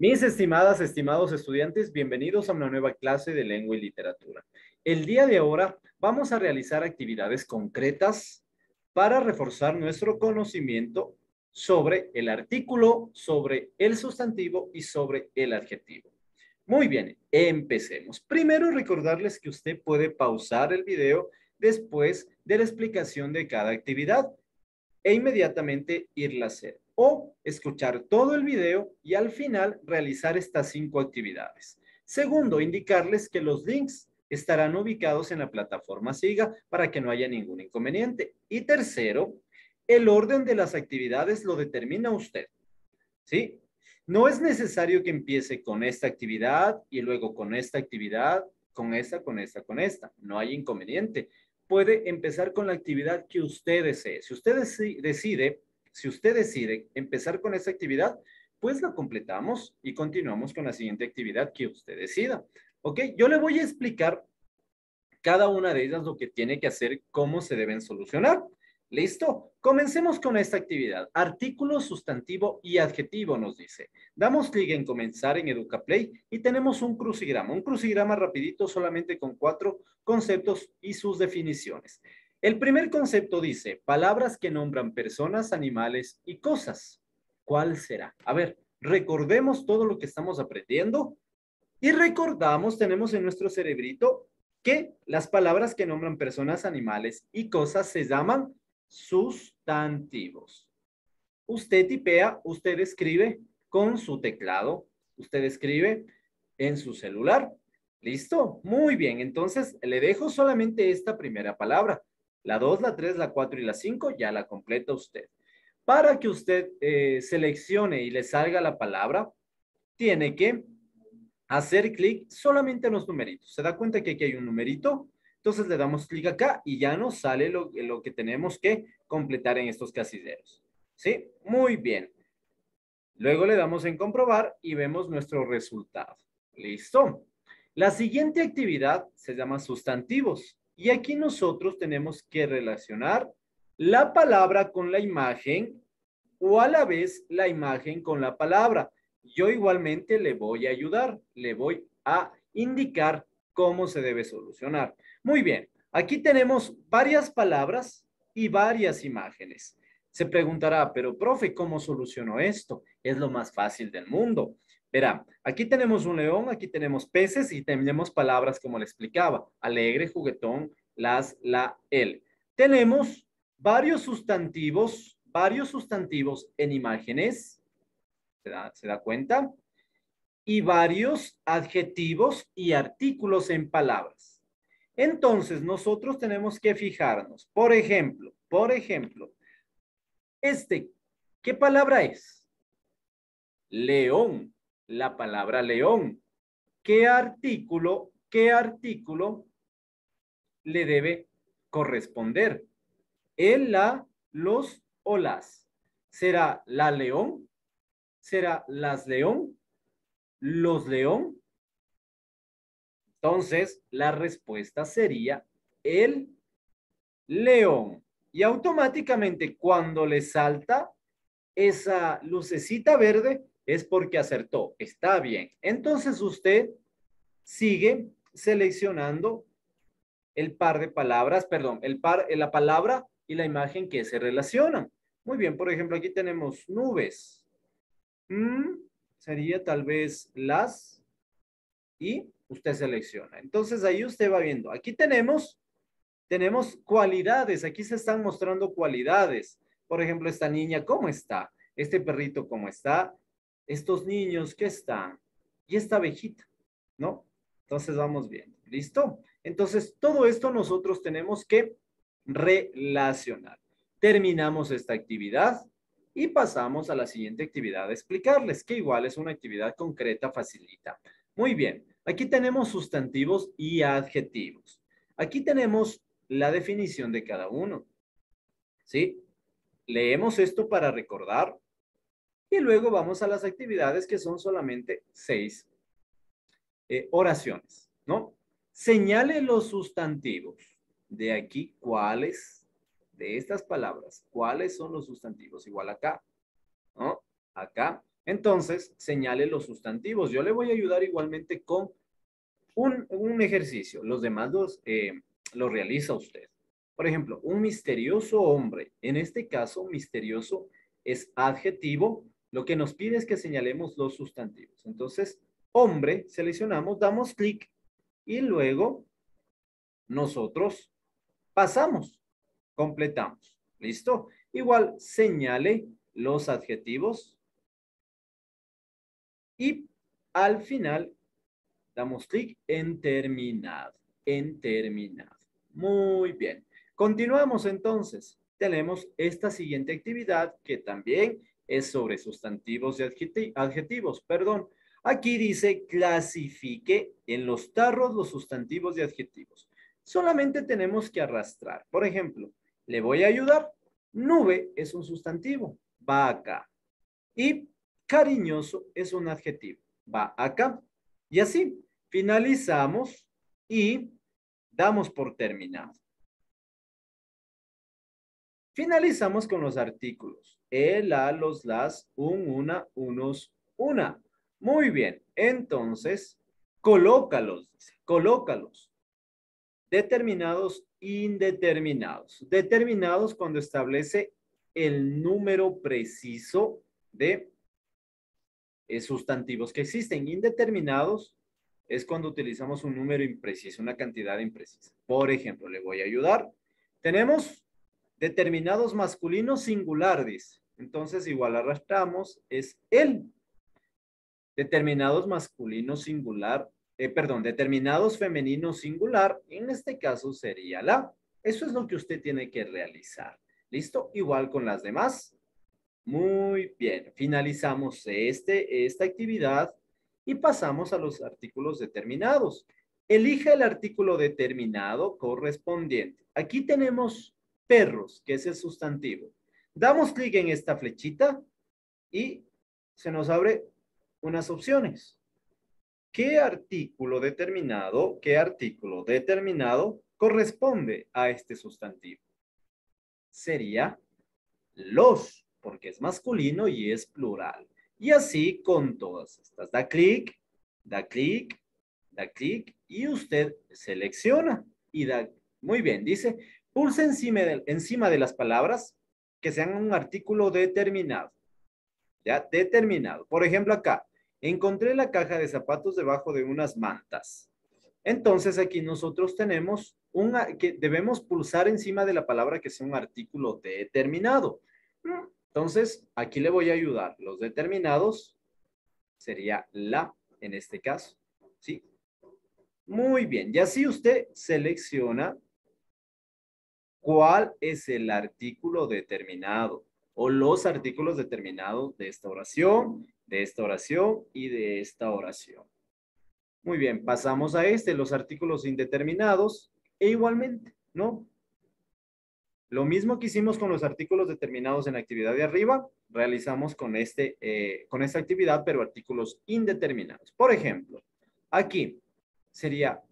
Mis estimadas, estimados estudiantes, bienvenidos a una nueva clase de lengua y literatura. El día de ahora vamos a realizar actividades concretas para reforzar nuestro conocimiento sobre el artículo, sobre el sustantivo y sobre el adjetivo. Muy bien, empecemos. Primero recordarles que usted puede pausar el video después de la explicación de cada actividad e inmediatamente irla a hacer o escuchar todo el video y al final realizar estas cinco actividades. Segundo, indicarles que los links estarán ubicados en la plataforma SIGA para que no haya ningún inconveniente. Y tercero, el orden de las actividades lo determina usted. ¿Sí? No es necesario que empiece con esta actividad y luego con esta actividad, con esta, con esta, con esta. No hay inconveniente. Puede empezar con la actividad que usted desee. Si usted decide si usted decide empezar con esa actividad, pues la completamos y continuamos con la siguiente actividad que usted decida. ¿Ok? Yo le voy a explicar cada una de ellas lo que tiene que hacer, cómo se deben solucionar. ¿Listo? Comencemos con esta actividad. Artículo, sustantivo y adjetivo nos dice. Damos clic en comenzar en EducaPlay y tenemos un crucigrama. Un crucigrama rapidito solamente con cuatro conceptos y sus definiciones. El primer concepto dice, palabras que nombran personas, animales y cosas. ¿Cuál será? A ver, recordemos todo lo que estamos aprendiendo y recordamos, tenemos en nuestro cerebrito que las palabras que nombran personas, animales y cosas se llaman sustantivos. Usted tipea, usted escribe con su teclado, usted escribe en su celular. ¿Listo? Muy bien, entonces le dejo solamente esta primera palabra. La 2, la 3, la 4 y la 5 ya la completa usted. Para que usted eh, seleccione y le salga la palabra, tiene que hacer clic solamente en los numeritos. ¿Se da cuenta que aquí hay un numerito? Entonces le damos clic acá y ya nos sale lo, lo que tenemos que completar en estos casilleros. ¿Sí? Muy bien. Luego le damos en comprobar y vemos nuestro resultado. ¿Listo? La siguiente actividad se llama sustantivos. Y aquí nosotros tenemos que relacionar la palabra con la imagen o a la vez la imagen con la palabra. Yo igualmente le voy a ayudar, le voy a indicar cómo se debe solucionar. Muy bien, aquí tenemos varias palabras y varias imágenes. Se preguntará, pero profe, ¿cómo soluciono esto? Es lo más fácil del mundo. Verá, aquí tenemos un león, aquí tenemos peces y tenemos palabras como le explicaba, alegre, juguetón, las, la, el. Tenemos varios sustantivos, varios sustantivos en imágenes, ¿se da, ¿se da cuenta? Y varios adjetivos y artículos en palabras. Entonces, nosotros tenemos que fijarnos, por ejemplo, por ejemplo, este, ¿qué palabra es? León la palabra león. ¿Qué artículo, qué artículo le debe corresponder? El, la, los o las. ¿Será la león? ¿Será las león? ¿Los león? Entonces, la respuesta sería el león. Y automáticamente cuando le salta esa lucecita verde, es porque acertó. Está bien. Entonces usted sigue seleccionando el par de palabras, perdón, el par, la palabra y la imagen que se relacionan. Muy bien, por ejemplo, aquí tenemos nubes. Mm, sería tal vez las y usted selecciona. Entonces ahí usted va viendo. Aquí tenemos, tenemos cualidades. Aquí se están mostrando cualidades. Por ejemplo, esta niña, ¿cómo está? Este perrito, ¿cómo está? Estos niños que están y esta abejita, ¿no? Entonces vamos bien, ¿listo? Entonces todo esto nosotros tenemos que relacionar. Terminamos esta actividad y pasamos a la siguiente actividad explicarles, que igual es una actividad concreta, facilita. Muy bien, aquí tenemos sustantivos y adjetivos. Aquí tenemos la definición de cada uno. ¿Sí? Leemos esto para recordar y luego vamos a las actividades que son solamente seis eh, oraciones, ¿no? Señale los sustantivos. De aquí, ¿cuáles? De estas palabras, ¿cuáles son los sustantivos? Igual acá, ¿no? Acá. Entonces, señale los sustantivos. Yo le voy a ayudar igualmente con un, ejercicio. Los demás los, eh, los realiza usted. Por ejemplo, un misterioso hombre. En este caso, misterioso es adjetivo. Lo que nos pide es que señalemos los sustantivos. Entonces, hombre, seleccionamos, damos clic y luego nosotros pasamos, completamos. ¿Listo? Igual señale los adjetivos y al final damos clic en terminado, en terminado. Muy bien. Continuamos entonces. Tenemos esta siguiente actividad que también es sobre sustantivos y adjetivos. Perdón. Aquí dice clasifique en los tarros los sustantivos y adjetivos. Solamente tenemos que arrastrar. Por ejemplo, le voy a ayudar. Nube es un sustantivo, va acá. Y cariñoso es un adjetivo, va acá. Y así, finalizamos y damos por terminado. Finalizamos con los artículos. El, a, los, las, un, una, unos, una. Muy bien. Entonces, colócalos, colócalos. Determinados indeterminados. Determinados cuando establece el número preciso de eh, sustantivos que existen. Indeterminados es cuando utilizamos un número impreciso, una cantidad imprecisa. Por ejemplo, le voy a ayudar. Tenemos determinados masculinos singulares. Entonces, igual arrastramos, es el. Determinados masculinos singular eh, perdón, determinados femeninos singular, en este caso sería la. Eso es lo que usted tiene que realizar. ¿Listo? Igual con las demás. Muy bien. Finalizamos este, esta actividad y pasamos a los artículos determinados. Elija el artículo determinado correspondiente. Aquí tenemos perros, que es el sustantivo. Damos clic en esta flechita y se nos abre unas opciones. ¿Qué artículo determinado, qué artículo determinado corresponde a este sustantivo? Sería los, porque es masculino y es plural. Y así con todas estas. Da clic, da clic, da clic y usted selecciona y da, muy bien, dice, pulse encima de, encima de las palabras que sean un artículo determinado. Ya, determinado. Por ejemplo, acá, encontré la caja de zapatos debajo de unas mantas. Entonces aquí nosotros tenemos un, que debemos pulsar encima de la palabra que sea un artículo determinado. Entonces aquí le voy a ayudar. Los determinados sería la en este caso. ¿Sí? Muy bien. Y así usted selecciona cuál es el artículo determinado o los artículos determinados de esta oración de esta oración y de esta oración. Muy bien, pasamos a este, los artículos indeterminados, e igualmente, ¿no? Lo mismo que hicimos con los artículos determinados en la actividad de arriba, realizamos con, este, eh, con esta actividad, pero artículos indeterminados. Por ejemplo, aquí sería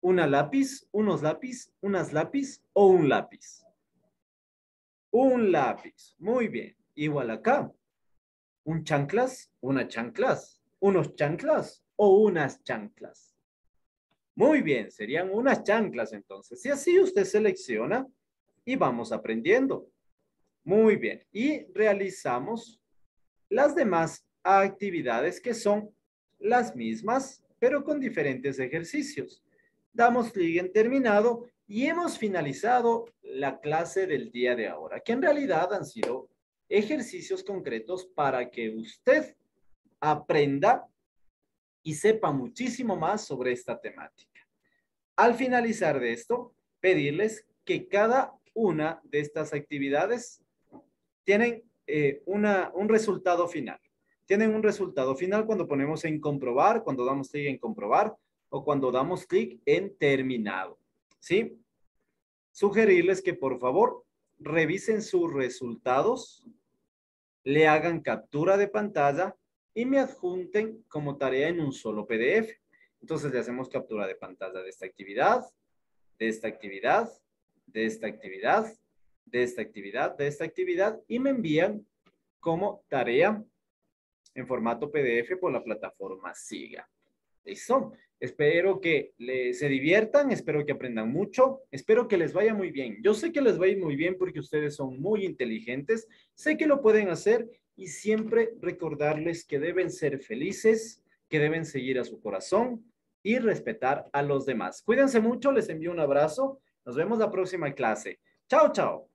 una lápiz, unos lápiz, unas lápiz o un lápiz. Un lápiz. Muy bien. Igual acá un chanclas, una chanclas, unos chanclas o unas chanclas. Muy bien, serían unas chanclas entonces. Y así usted selecciona y vamos aprendiendo. Muy bien, y realizamos las demás actividades que son las mismas, pero con diferentes ejercicios. Damos clic en terminado y hemos finalizado la clase del día de ahora, que en realidad han sido ejercicios concretos para que usted aprenda y sepa muchísimo más sobre esta temática. Al finalizar de esto, pedirles que cada una de estas actividades tienen eh, una, un resultado final. Tienen un resultado final cuando ponemos en comprobar, cuando damos clic en comprobar o cuando damos clic en terminado. ¿Sí? Sugerirles que por favor revisen sus resultados le hagan captura de pantalla y me adjunten como tarea en un solo PDF. Entonces le hacemos captura de pantalla de esta actividad, de esta actividad, de esta actividad, de esta actividad, de esta actividad y me envían como tarea en formato PDF por la plataforma Siga. Listo. Espero que se diviertan, espero que aprendan mucho, espero que les vaya muy bien. Yo sé que les va a ir muy bien porque ustedes son muy inteligentes, sé que lo pueden hacer y siempre recordarles que deben ser felices, que deben seguir a su corazón y respetar a los demás. Cuídense mucho, les envío un abrazo. Nos vemos la próxima clase. Chao, chao.